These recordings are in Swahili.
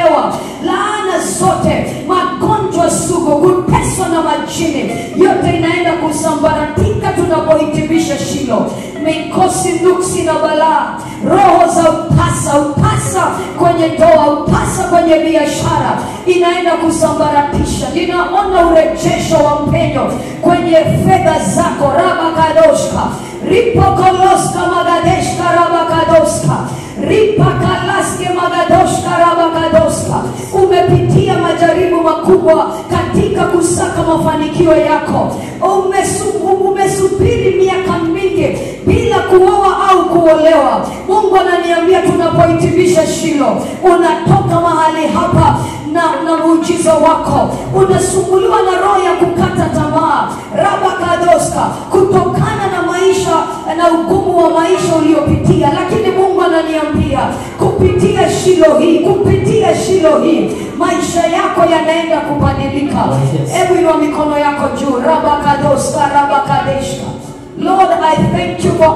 Ewa, laana zote, magonjwa sugu, kuteswa na majini, yote inaenda kusambaratika tunapohitimisha Shilo. Mikosi, nuksi na balaa, roho za upasa upasa kwenye ndoa, upasa kwenye biashara, inaenda kusambaratisha. Ninaona urejesho wa mpenyo kwenye fedha zako, rabakadoshka ripokoloska magadeshka rabakadoska ripakalaske makubwa katika kusaka mafanikio yako. Umesubiri miaka mingi bila kuoa au kuolewa. Mungu ananiambia tunapohitimisha shilo unatoka mahali hapa na, na muujiza wako. Unasumbuliwa na roho ya kukata tamaa. Rabakadoska kutokana na maisha na ugumu wa maisha uliopitia. Lakini mungu ananiambia kupitia shilo hii kupitia shilo hii maisha yako yanaenda kubadilika Yes. hebu inua mikono yako juu rabakadoska rabakadesha lord i thank you for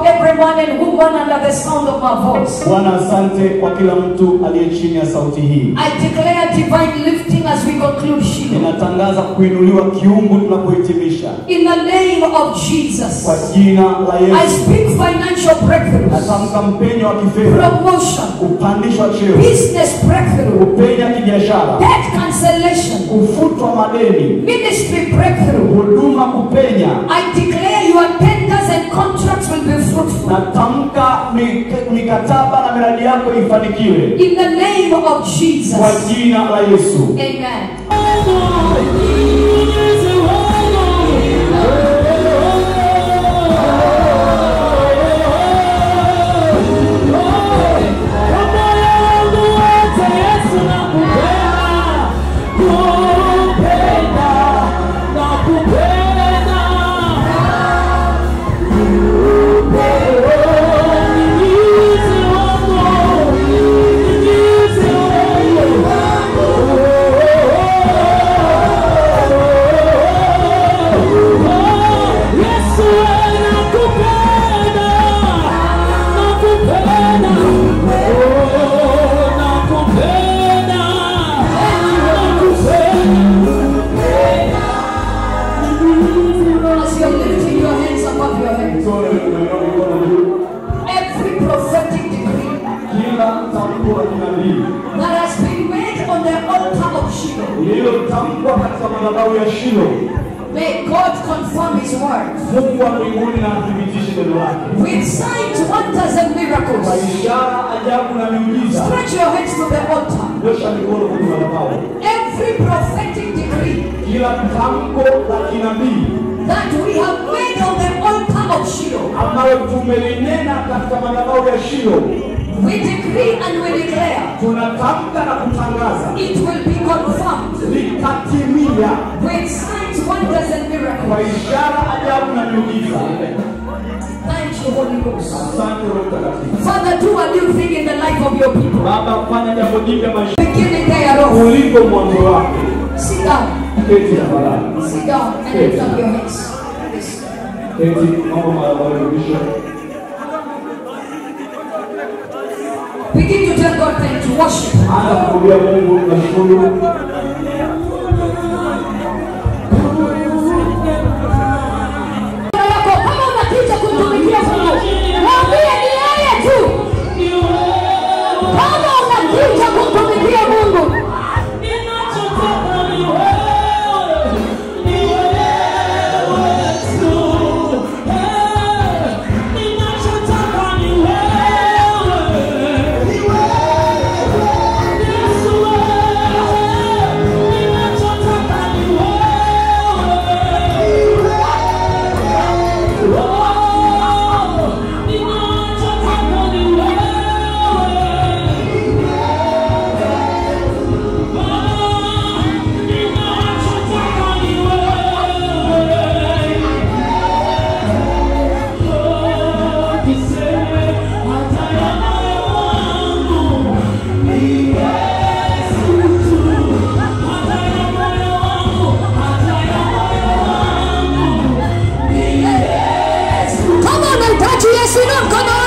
and woman under the sound of my voice Bwana, asante kwa kila mtu aliye chini ya sauti hii. I declare divine lifting as we conclude. Ninatangaza kuinuliwa kiungu tunapohitimisha In the name of Jesus, kwa jina la Yesu. I speak financial breakthroughs, Mpenyo wa kifedha, promotion, kupandishwa cheo, business breakthrough, kupenya kibiashara, debt cancellation, kufutwa madeni, ministry breakthrough. huduma kupenya. I declare your tenders and contracts will be fruitful. Natamka mikataba na miradi yako ifanikiwe In the name of kwa Jesus. jina la Yesu. Amen. Lililotamkwa katika madhabahu ya Shilo, may God confirm His word Mungu wa mbinguni na athibitishe neno lake with signs, wonders, and kwa miracles. ishara, ajabu na miujiza. Stretch your hands to the altar. Nyosha mikono kwenye madhabahu. Every prophetic decree Kila tamko la kinabii that we have made on the altar of Shiloh, ambayo tumelinena katika madhabahu ya Shilo, we decree and we declare tunatamka na kutangaza it will be confirmed Litatimia. with signs, wonders, and miracles. kwa ishara, ajabu na miujiza. Thank you, Holy Ghost. Asante Roho Mtakatifu. Father, do a new thing in the life of your people. Baba, fanya jambo jipya maisha Beginning thereof. kuliko mwanzo wake. Sit down. Keti tafadhali. Sit down and lift up your hands. Keti, mambo marekebisho. Begin to tell God thank you. Worship. Unahitaji Yesu,